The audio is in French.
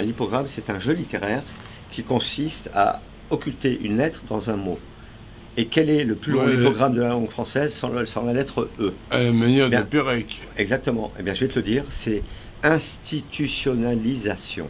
Un lipogramme, c'est un jeu littéraire qui consiste à occulter une lettre dans un mot. Et quel est le plus long Ouais. de la langue française sans, le- sans la lettre E? Euh, à la manière de Pérec. Exactement. Eh bien, je vais te le dire, c'est institutionnalisation.